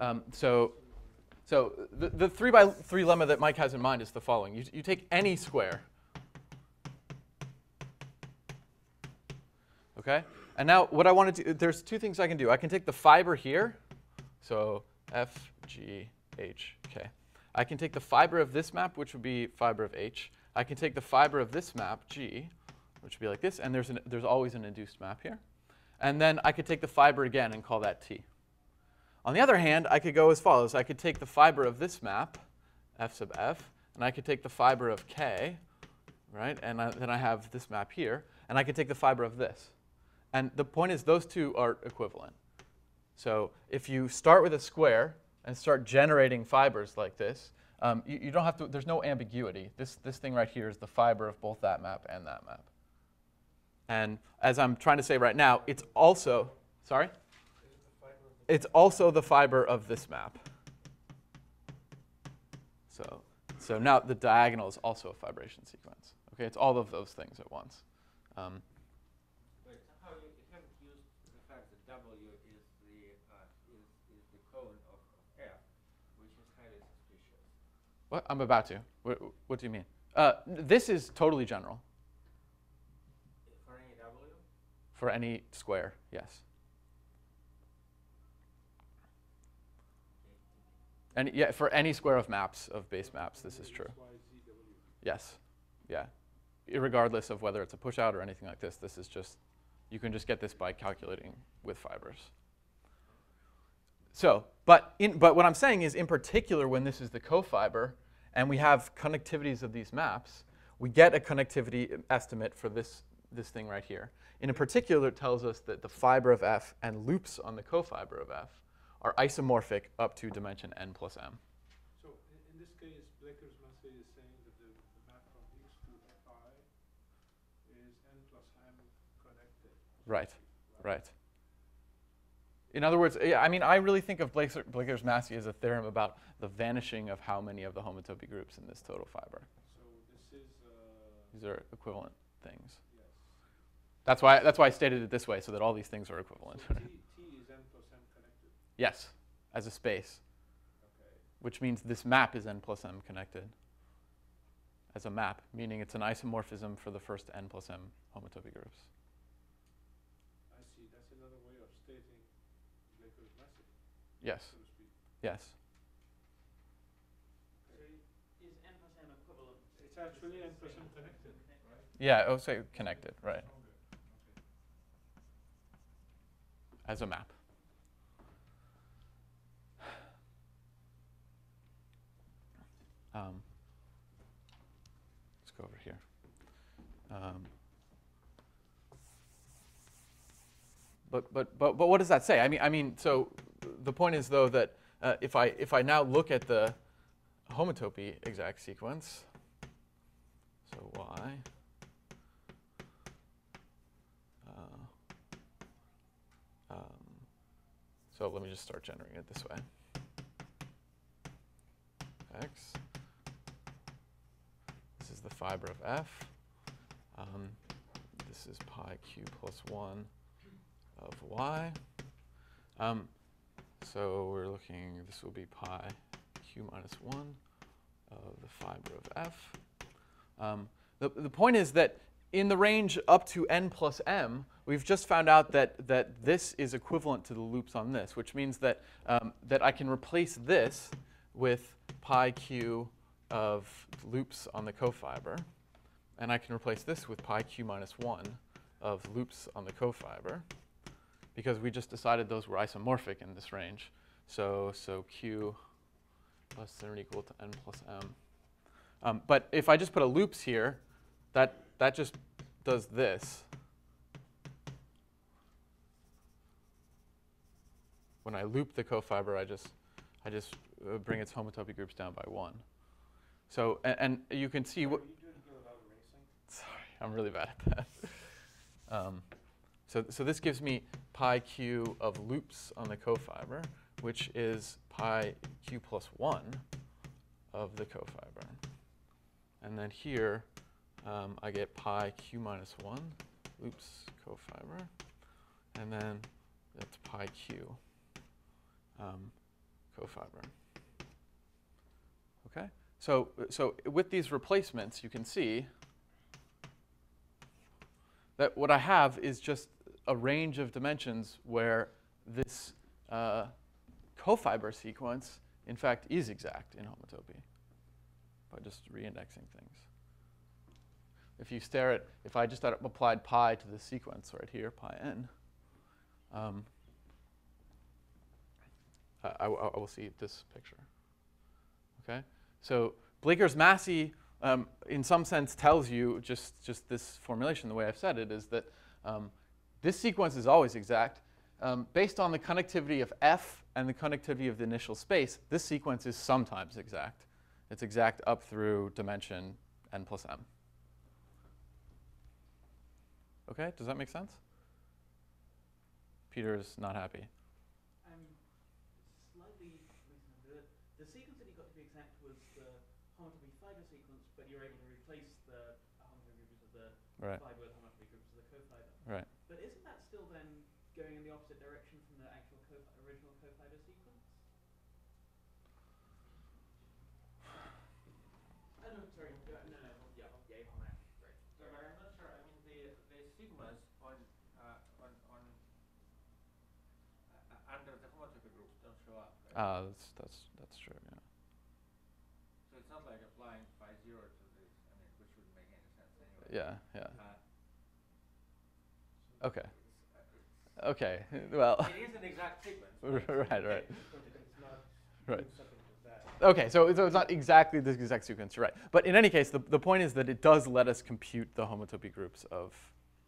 um, so so the, the three by three lemma that Mike has in mind is the following: you, you take any square, okay, and now what I want to do, there's two things I can do. I can take the fiber here, so F G H K. I can take the fiber of this map, which would be fiber of H. I can take the fiber of this map, G, which would be like this, and there's, an, there's always an induced map here. And then I could take the fiber again and call that T. On the other hand, I could go as follows. I could take the fiber of this map, F sub F, and I could take the fiber of K, right? And I, then I have this map here, and I could take the fiber of this. And the point is those two are equivalent. So if you start with a square and start generating fibers like this, um, you, you don't have to, there's no ambiguity. This, this thing right here is the fiber of both that map and that map. And as I'm trying to say right now, it's also, sorry? It's also the fiber of this map. So, so now the diagonal is also a fibration sequence. Okay, it's all of those things at once. Um, Wait, somehow you, you haven't used the fact that W is the, is, is the cone of, of F, which is highly suspicious. what? I'm about to. What, what do you mean? Uh, this is totally general For any W? for any square, yes. And yeah, for any square of maps, of base maps, this is true. Yes, yeah. Irregardless of whether it's a push out or anything like this, this is just, you can just get this by calculating with fibers. So, but, in, but what I'm saying is, in particular, when this is the cofiber and we have connectivities of these maps, we get a connectivity estimate for this this thing right here. In particular, it tells us that the fiber of F and loops on the cofiber of F are isomorphic up to dimension n plus m. So in, in this case, Blakers-Massey is saying that the, the map from X to Fi is n plus m connected. Right, right. In other words, yeah, I mean, I really think of Blaker, Blakers-Massey as a theorem about the vanishing of how many of the homotopy groups in this total fiber. So this is, uh, These are equivalent things. yes. That's why, that's why I stated it this way, so that all these things are equivalent. So T, T is n plus m connected, yes, as a space, okay. which means this map is n plus m connected as a map, meaning it's an isomorphism for the first n plus m homotopy groups. I see, that's another way of stating Blakers-Massey, Yes, so to speak. yes. So is n plus m equivalent? It's actually n plus m connected, right? Yeah, oh, say connected, right, Okay, okay. as a map. Um, let's go over here. Um, but, but, but, but what does that say? I mean, I mean, so the point is though that uh, if I if I now look at the homotopy exact sequence, so y. Uh, um, so let me just start generating it this way. X. The fiber of F. Um, this is pi q plus 1 of y. Um, so we're looking, this will be pi q minus 1 of the fiber of F. Um, the, the point is that in the range up to n plus m, we've just found out that, that this is equivalent to the loops on this, which means that, um, that I can replace this with pi q of loops on the cofiber. And I can replace this with pi q minus 1 of loops on the cofiber because we just decided those were isomorphic in this range. So, so q less than or equal to n plus m. Um, but if I just put a loops here, that, that just does this. When I loop the cofiber, I just, I just uh, bring its homotopy groups down by one. So, and, and you can see what. You doing here erasing? Sorry, I'm really bad at that. um, so, so this gives me pi q of loops on the cofiber, which is pi q plus 1 of the cofiber. And then here, um, I get pi q minus 1 loops cofiber. And then that's pi q um, cofiber. Okay? So, so with these replacements, you can see that what I have is just a range of dimensions where this uh, cofiber sequence, in fact, is exact in homotopy by just reindexing things. If you stare at, if I just applied pi to the sequence right here, pi n, um, I, I, I will see this picture. Okay? So Blakers-Massey, um, in some sense, tells you just, just this formulation, the way I've said it, is that um, this sequence is always exact. Um, based on the connectivity of F and the connectivity of the initial space, this sequence is sometimes exact. It's exact up through dimension n plus m. Okay, does that make sense? Peter's not happy. Um, slightly reason the, the sequence that you got to be exact was the homotopy fiber sequence, but you were able to replace the homotopy groups of the Right, fiber with homotopy groups of the cofiber. right. But isn't that still then going in the opposite direction from the actual co original cofiber sequence? Oh, no, sorry. No, no, no. Yeah, yeah, on that. Great. So, but I'm not sure, I mean, the, the sigmas on, uh, on, on, uh, under the homotopy groups don't show up, right? Uh, that's, that's, that's true, yeah. So it's not like applying phi zero to this, I mean, which wouldn't make any sense anyway. Yeah, yeah. Uh, Okay, okay, well, it is an exact sequence. right, right, right. doing something with that. Okay, so, so it's not exactly the exact sequence, you're right. But in any case, the, the point is that it does let us compute the homotopy groups of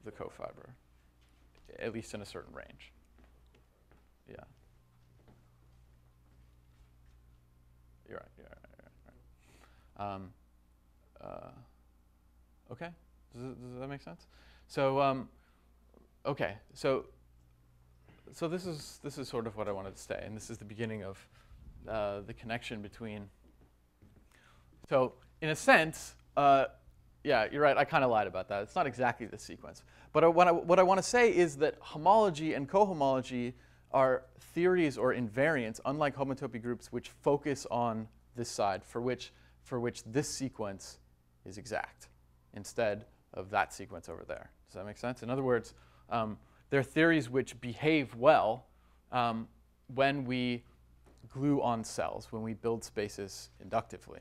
the cofiber, at least in a certain range. Yeah. You're right. You're right. You're right. Um, uh, okay. Does, does that make sense? So, um, okay. So, so this is this is sort of what I wanted to say, and this is the beginning of uh, the connection between. So, in a sense, uh, yeah, you're right. I kind of lied about that. It's not exactly the sequence. But what I, what I want to say is that homology and cohomology are theories or invariants, unlike homotopy groups, which focus on this side, for which, for which this sequence is exact, instead of that sequence over there. Does that make sense? In other words, um, they're theories which behave well um, when we glue on cells, when we build spaces inductively.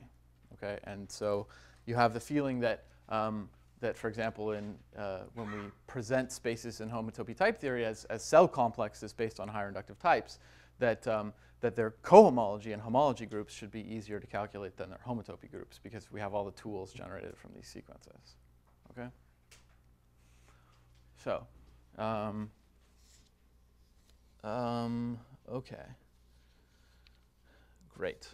Okay, and so you have the feeling that um, that, for example, in uh, when we present spaces in homotopy type theory as, as cell complexes based on higher inductive types, that um, that their cohomology and homology groups should be easier to calculate than their homotopy groups because we have all the tools generated from these sequences. Okay. So, um, um, okay. Great.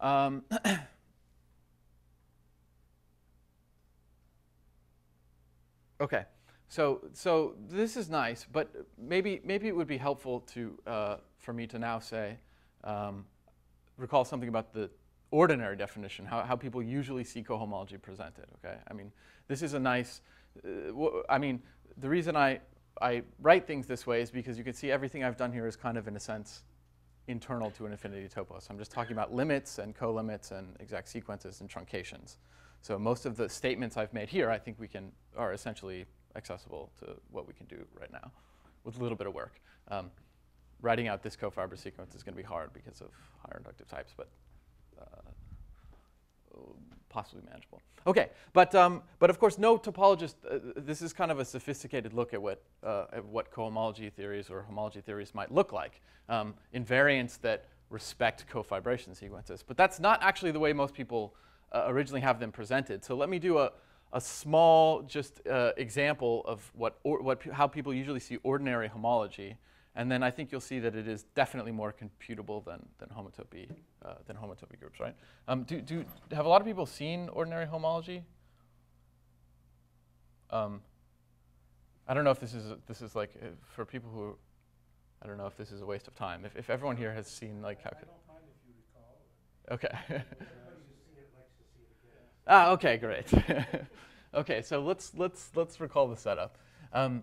Um, okay, so so this is nice, but maybe maybe it would be helpful to uh, for me to now say um, recall something about the ordinary definition, how, how people usually see cohomology presented. Okay, I mean this is a nice. Uh, I mean the reason I I write things this way is because you can see everything I've done here is kind of in a sense internal to an infinity topos. I'm just talking about limits and co-limits and exact sequences and truncations. So most of the statements I've made here, I think we can are essentially accessible to what we can do right now with a little bit of work. Um, writing out this cofiber sequence is going to be hard because of higher inductive types, but uh, possibly manageable. Okay, but, um, but of course, no topologist, uh, this is kind of a sophisticated look at what, uh, at what cohomology theories or homology theories might look like, um, invariants that respect cofibration sequences. But that's not actually the way most people uh, originally have them presented. So let me do a, a small just uh, example of what, or, what, how people usually see ordinary homology. And then I think you'll see that it is definitely more computable than, than homotopy uh, than homotopy groups, right? Um, do, do have a lot of people seen ordinary homology? Um, I don't know if this is this is like uh, for people who I don't know if this is a waste of time. If, if everyone here has seen like how I could don't mind if you recall. okay. Everybody who's seen it likes to see it again. Ah, okay, great. okay, so let's let's let's recall the setup. Um,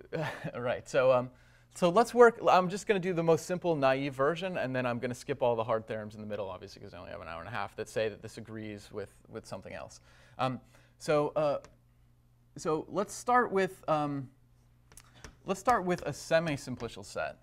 right. So um, so let's work. I'm just going to do the most simple, naive version, and then I'm going to skip all the hard theorems in the middle, obviously, because I only have an hour and a half that say that this agrees with with something else. Um, so uh, so let's start with um, let's start with a semi-simplicial set.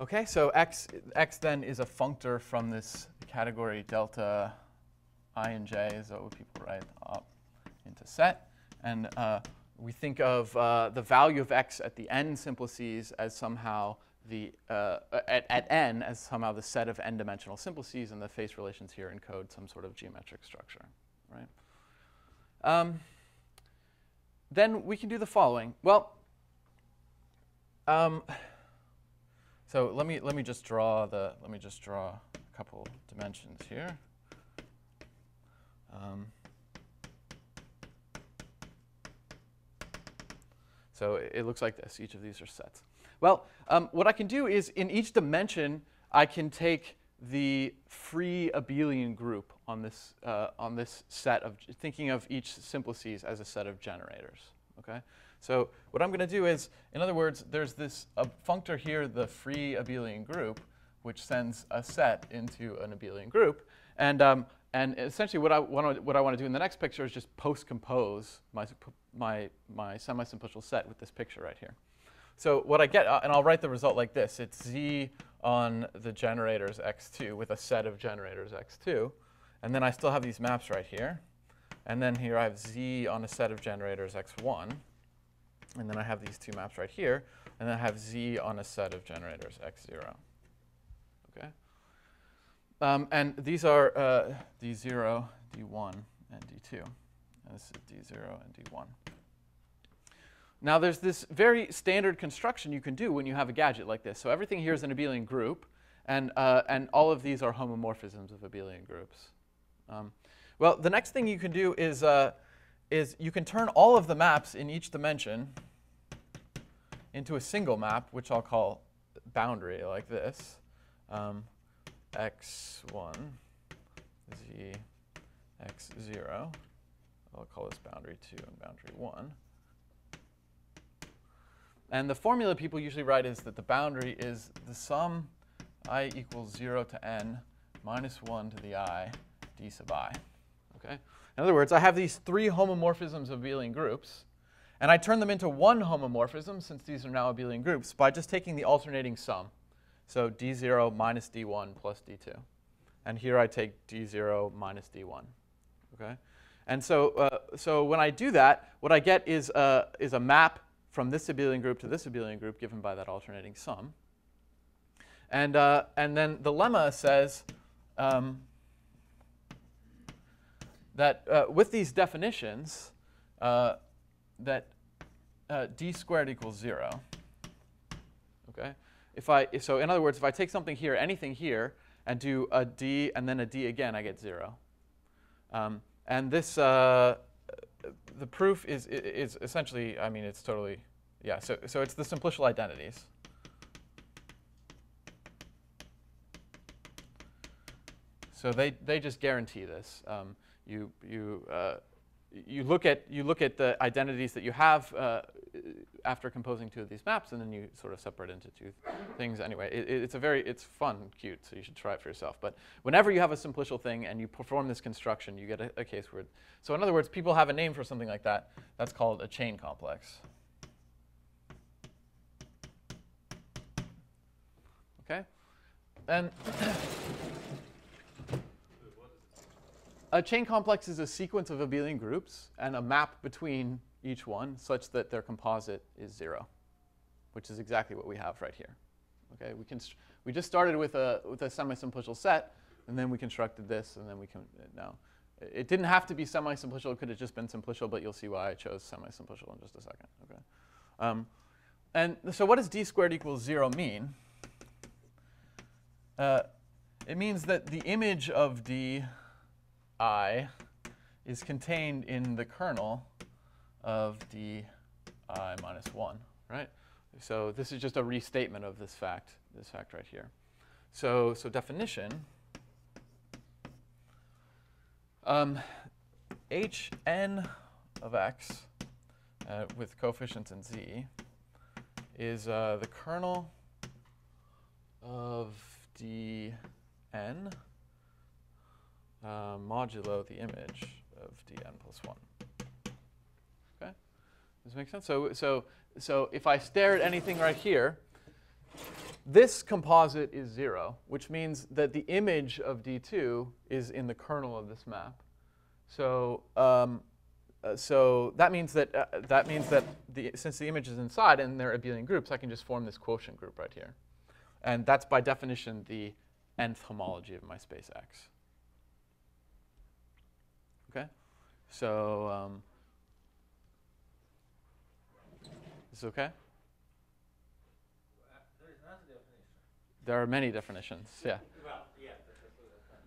Okay, so x, x then is a functor from this category delta i and j is what people write up into set. And uh, we think of uh, the value of x at the n simplices as somehow the, uh, at, at n as somehow the set of n-dimensional simplices, and the face relations here encode some sort of geometric structure, right? Um, then we can do the following. Well, um, so let me let me just draw the let me just draw a couple dimensions here. Um, so it, looks like this. Each of these are sets. Well, um, what I can do is in each dimension I can take the free abelian group on this uh, on this set of thinking of each simplices as a set of generators. Okay. So what I'm going to do is, in other words, there's this a functor here, the free abelian group, which sends a set into an abelian group. And, um, and essentially what I, want to, what I want to do in the next picture is just post-compose my, my, my semi-simplicial set with this picture right here. So what I get, uh, and I'll write the result like this. It's z on the generators x2 with a set of generators x2. And then I still have these maps right here. And then here I have z on a set of generators x1. And then I have these two maps right here. And then I have z on a set of generators x0. Um, and these are uh, d0, d1, and d2. And this is d0 and d1. Now there's this very standard construction you can do when you have a gadget like this. So everything here is an abelian group, and, uh, and all of these are homomorphisms of abelian groups. Um, well, the next thing you can do is, uh, is you can turn all of the maps in each dimension into a single map, which I'll call boundary, like this. Um, x1, z, x0. I'll call this boundary 2 and boundary 1. And the formula people usually write is that the boundary is the sum i equals 0 to n minus 1 to the i d sub i. Okay? In other words, I have these three homomorphisms of abelian groups, and I turn them into one homomorphism, since these are now abelian groups, by just taking the alternating sum. So d0 minus d1 plus d2. And here I take d0 minus d1. Okay? And so, uh, so when I do that, what I get is, uh, is a map from this abelian group to this abelian group given by that alternating sum. And, uh, and then the lemma says um, that uh, with these definitions, uh, that uh, d squared equals 0. Okay? If I, so in other words, if I take something here, anything here, and do a d and then a d again, I get 0. Um, and this, uh, the proof is, is essentially, I mean, it's totally, yeah, so, so it's the simplicial identities. So they, they just guarantee this. Um, you, you, uh, you, look at, you look at the identities that you have uh, after composing two of these maps, and then you sort of separate into two things. Anyway, it, it's a very, it's fun, cute, so you should try it for yourself. But whenever you have a simplicial thing and you perform this construction, you get a, a case where, so in other words, people have a name for something like that. That's called a chain complex. Okay? And a chain complex is a sequence of abelian groups and a map between each one such that their composite is zero, which is exactly what we have right here. Okay, we, we just started with a, with a semi-simplicial set, and then we constructed this, and then we can, now, it didn't have to be semi-simplicial, it could have just been simplicial, but you'll see why I chose semi-simplicial in just a second, okay? Um, and so what does d squared equals zero mean? Uh, it means that the image of d i is contained in the kernel of di minus 1, right? So this is just a restatement of this fact, this fact right here. So, so definition, um, hn of x uh, with coefficients in z is uh, the kernel of dn uh, modulo the image of dn plus 1. Okay? Does this make sense? So, so, so if I stare at anything right here, this composite is 0, which means that the image of d2 is in the kernel of this map. So, um, uh, so that means that uh, that means that the, since the image is inside and they're abelian groups, I can just form this quotient group right here, and that's by definition the nth homology of my space X. Okay? So, um, is okay? There is another definition. There are many definitions, yeah. Well, yeah, that's absolutely fine.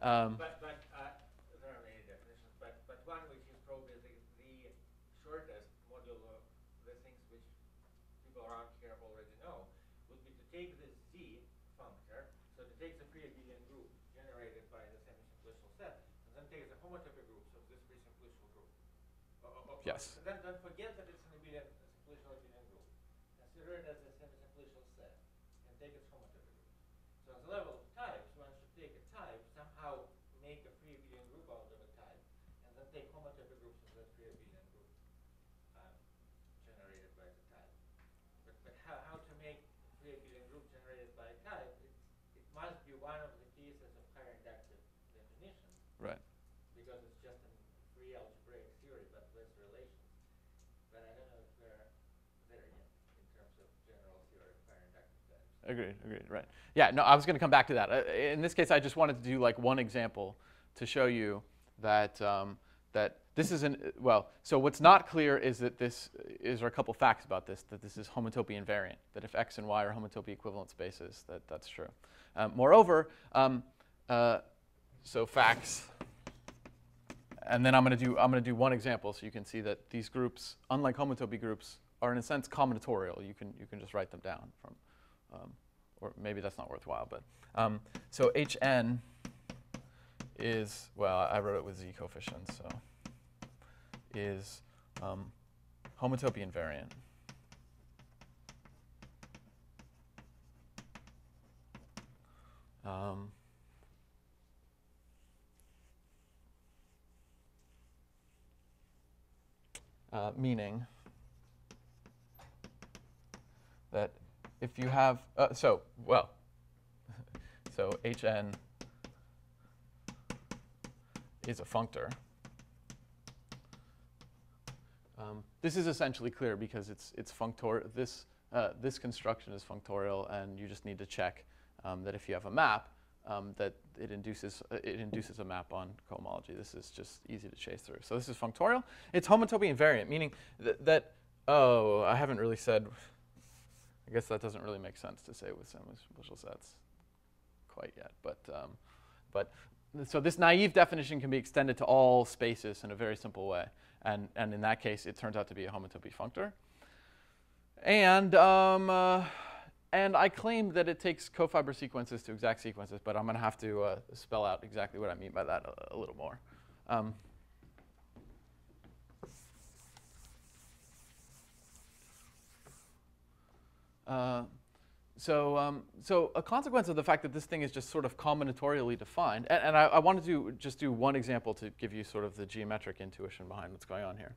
Um, But, but uh, there are many definitions, but, but one which is probably the, the shortest modulo, the things which people around here already know, would be to take this z functor, so to take the free abelian group generated by the semi-simplicial set, and then take the homotopy groups of this free simplicial group. O- o- of Yes. Then forget that it's an abelian, a simplicial abelian group. Consider it as a semi-simplicial set, and take its homotopy group. So on the level of types, one should take a type, somehow make a free abelian group out of a type, and then take homotopy groups of that free abelian group um, generated by the type. But, but how, how to make free abelian group generated by a type, it, it must be one of the cases of higher inductive definition, right. because it's just a free agreed, agreed, right. Yeah, no, I was going to come back to that. Uh, in this case, I just wanted to do like one example to show you that, um, that this is an, well, so what's not clear is that this, is there a couple facts about this, that this is homotopy invariant, that if x and y are homotopy equivalent spaces, that that's true. Um, moreover, um, uh, so facts, and then I'm going to do I'm going to do one example so you can see that these groups, unlike homotopy groups, are in a sense combinatorial. You can you can just write them down from, um, or maybe that's not worthwhile. But um, so Hn is well I wrote it with z coefficients so is um, homotopy invariant. Um, uh, meaning that if you have, uh, so, well, so Hn is a functor. Um, this is essentially clear because it's, it's functor, this, uh, this construction is functorial and you just need to check um, that if you have a map, um, that it induces, uh, it induces a map on cohomology. This is just easy to chase through. So this is functorial. It's homotopy invariant, meaning th that, oh, I haven't really said, I guess that doesn't really make sense to say with semi-simplicial sets quite yet. But, um, but so this naive definition can be extended to all spaces in a very simple way. And, and in that case, it turns out to be a homotopy functor. And um, uh, and I claim that it takes cofiber sequences to exact sequences, but I'm going to have to uh, spell out exactly what I mean by that a, a little more. Um, uh, so, um, so a consequence of the fact that this thing is just sort of combinatorially defined, and, and I, I, wanted to just do one example to give you sort of the geometric intuition behind what's going on here.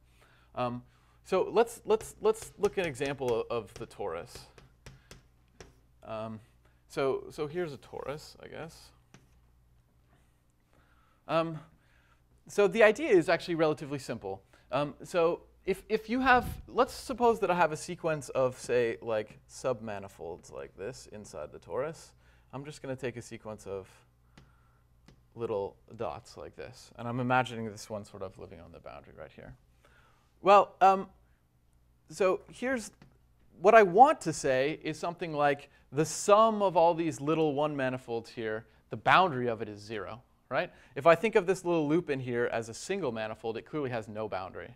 Um, so let's, let's, let's look at an example of, of the torus. Um, so, so here's a torus, I guess. Um, so the idea is actually relatively simple. Um, so if, if you have, let's suppose that I have a sequence of, say, like submanifolds like this inside the torus. I'm just going to take a sequence of little dots like this. And I'm imagining this one sort of living on the boundary right here. Well, um, so here's what I want to say is something like the sum of all these little one manifolds here, the boundary of it is zero, right? If I think of this little loop in here as a single manifold, it clearly has no boundary.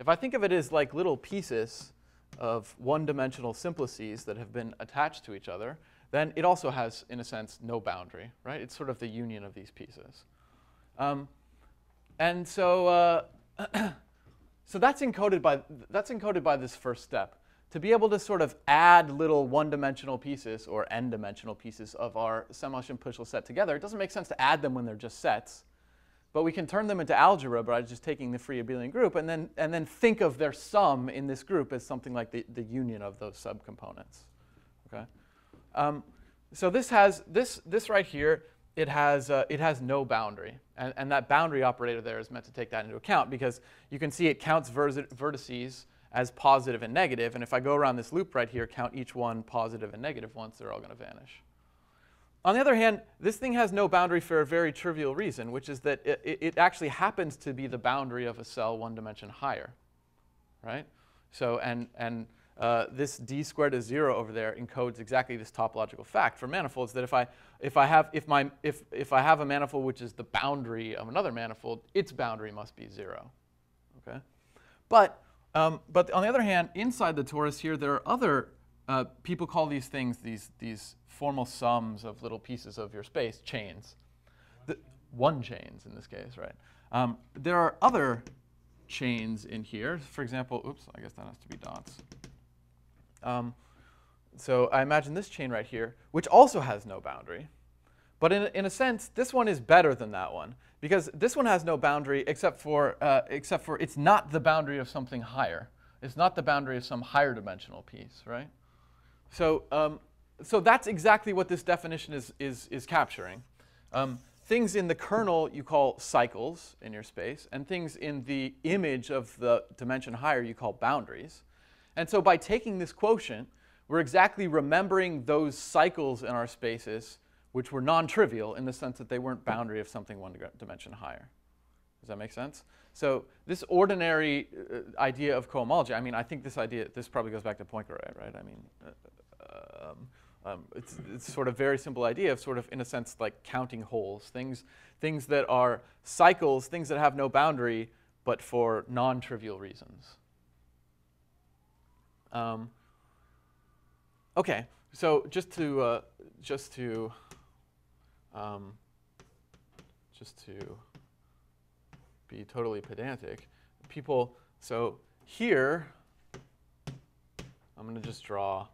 If I think of it as like little pieces of one-dimensional simplices that have been attached to each other, then it also has, in a sense, no boundary, right? It's sort of the union of these pieces. Um, and so, uh, so that's encoded by that's encoded by this first step to be able to sort of add little one-dimensional pieces or n-dimensional pieces of our semi-simplicial set together, it doesn't make sense to add them when they're just sets. But we can turn them into algebra by just taking the free abelian group and then, and then think of their sum in this group as something like the, the union of those subcomponents. Okay? Um, so this has, this, this right here, it has, uh, it has no boundary. And, and that boundary operator there is meant to take that into account because you can see it counts vertices as positive and negative. And if I go around this loop right here, count each one positive and negative once, they're all going to vanish. On the other hand, this thing has no boundary for a very trivial reason, which is that it, it actually happens to be the boundary of a cell one dimension higher, right? So, and, and uh, this d squared is zero over there encodes exactly this topological fact for manifolds that if I, if I, have, if my, if, if I have a manifold which is the boundary of another manifold, its boundary must be zero, okay? But um, but on the other hand, inside the torus here, there are other, uh, people call these things, these, these formal sums of little pieces of your space, chains. One, the, one chains in this case, right? Um, there are other chains in here. For example, oops, I guess that has to be dots. Um, so I imagine this chain right here, which also has no boundary. But in, in a sense, this one is better than that one because this one has no boundary except for, uh, except for it's not the boundary of something higher. It's not the boundary of some higher dimensional piece, right? So, um, so that's exactly what this definition is, is, is capturing. Um, things in the kernel you call cycles in your space, and things in the image of the dimension higher you call boundaries. And so by taking this quotient, we're exactly remembering those cycles in our spaces which were non-trivial in the sense that they weren't boundary of something one dimension higher. Does that make sense? So this ordinary uh, idea of cohomology, I mean, I think this idea, this probably goes back to Poincaré, right? I mean, uh, um, um, it's, it's sort of very simple idea of sort of, in a sense, like counting holes, things, things that are cycles, things that have no boundary, but for non-trivial reasons. Um, okay, so just to, uh, just to, um, just to be totally pedantic, people, so here, I'm going to just draw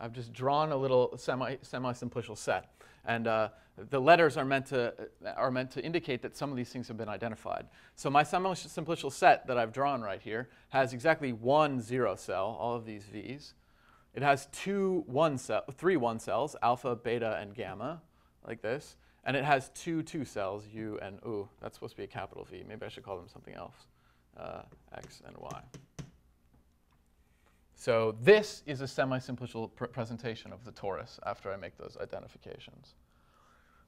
I've just drawn a little semi, semi-simplicial set. And uh, the letters are meant, to, are meant to indicate that some of these things have been identified. So my semi-simplicial set that I've drawn right here has exactly one zero cell, all of these V's. It has two one cell, three one cells, alpha, beta, and gamma, like this. And it has two two cells, U and U. That's supposed to be a capital V. Maybe I should call them something else, uh, X and Y. So this is a semi-simplicial pr presentation of the torus after I make those identifications.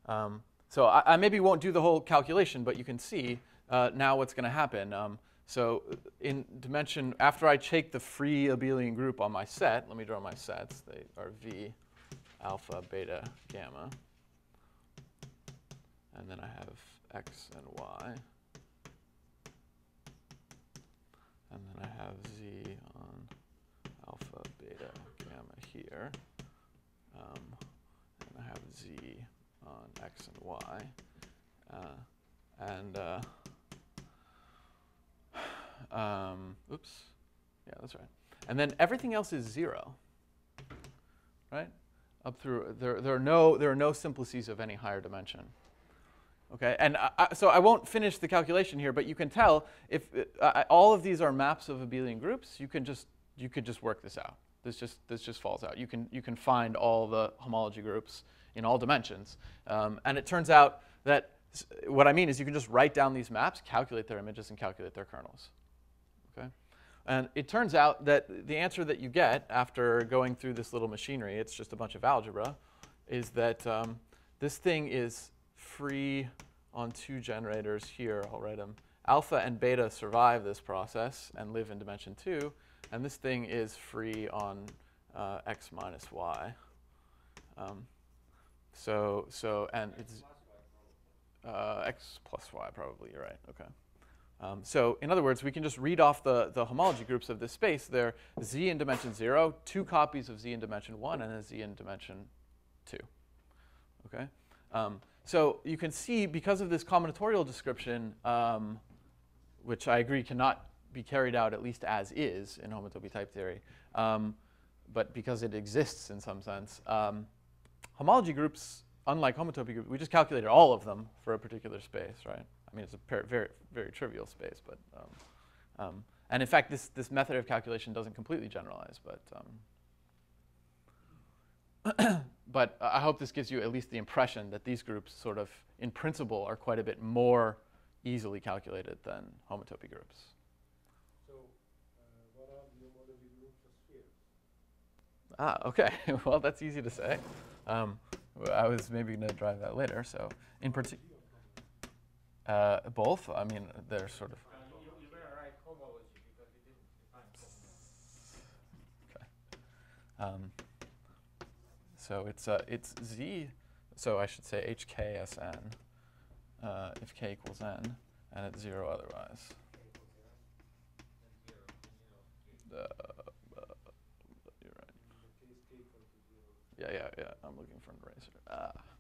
Um, so I, I, maybe won't do the whole calculation, but you can see uh, now what's going to happen. Um, so in dimension, after I take the free abelian group on my set, let me draw my sets. They are V, alpha, beta, gamma. And then I have X and Y. And then I have Z on alpha, beta, gamma here. Um, and I have z on x and y. Uh, and, uh, um, oops, yeah, that's right. And then everything else is zero, right? Up through, there, there, are, no, there are no simplices of any higher dimension. Okay, and I, so I won't finish the calculation here, but you can tell if uh, all of these are maps of abelian groups, you can just you could just work this out. This just, this just falls out. You can, you can find all the homology groups in all dimensions. Um, and it turns out that what I mean is you can just write down these maps, calculate their images, and calculate their kernels. Okay? And it turns out that the answer that you get after going through this little machinery, it's just a bunch of algebra, is that um, this thing is free on two generators here. I'll write them. Alpha and beta survive this process and live in dimension two. And this thing is free on uh, x minus y. Um, so, so, and it's uh, x plus y probably, you're right, okay. Um, so in other words, we can just read off the, the homology groups of this space. They're z in dimension 0, two copies of z in dimension 1, and a z in dimension 2. Okay? Um, so you can see, because of this combinatorial description, um, which I agree cannot be carried out at least as is in homotopy type theory, um, but because it exists in some sense. Um, homology groups, unlike homotopy groups, we just calculated all of them for a particular space, right? I mean, it's a very, very trivial space, but, um, um, and in fact, this, this method of calculation doesn't completely generalize, but, um, but I hope this gives you at least the impression that these groups sort of, in principle, are quite a bit more easily calculated than homotopy groups. Ah, okay. well, that's easy to say. Um, I was maybe going to drive that later. So, in particular, uh, both. I mean, they're sort of. Okay. Um, so it's uh, it's z. So I should say hksn uh, if k equals n, and it's zero otherwise. Uh, Yeah, yeah, yeah. I'm looking for an eraser. Ah.